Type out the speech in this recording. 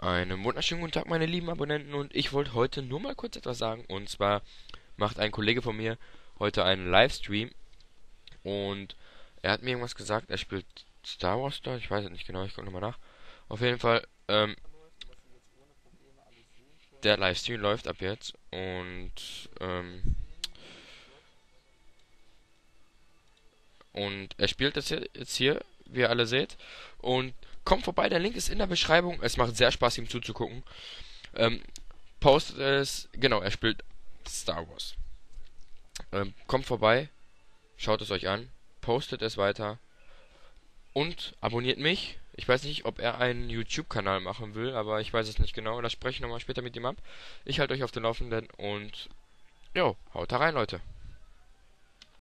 Einen wunderschönen guten Tag, meine lieben Abonnenten, und ich wollte heute nur mal kurz etwas sagen. Und zwar macht ein Kollege von mir heute einen Livestream und er hat mir irgendwas gesagt. Er spielt Star Wars da, ich weiß es nicht genau, ich gucke nochmal nach. Auf jeden Fall, ähm, der Livestream läuft ab jetzt und, ähm, und er spielt das jetzt hier, wie ihr alle seht. Und Kommt vorbei, der Link ist in der Beschreibung. Es macht sehr Spaß, ihm zuzugucken. Ähm, postet es, genau, er spielt Star Wars. Ähm, kommt vorbei, schaut es euch an, postet es weiter und abonniert mich. Ich weiß nicht, ob er einen YouTube-Kanal machen will, aber ich weiß es nicht genau. Da spreche ich nochmal später mit ihm ab. Ich halte euch auf den Laufenden und jo, haut da rein, Leute.